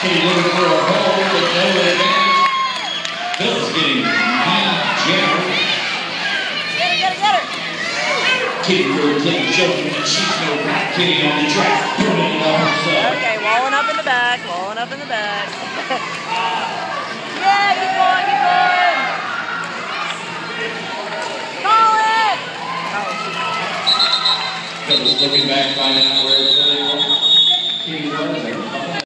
Katie looking for a hole with no advantage. Bill's getting half jammer. Get her, get her, get her. Kitty really taking joking and she's no rat kitty on the track. Putting it on herself. Okay, walling up in the back, walling up in the back. yeah, keep going, keep going. Call it! Looking back, finding out where Billy was. Katie was.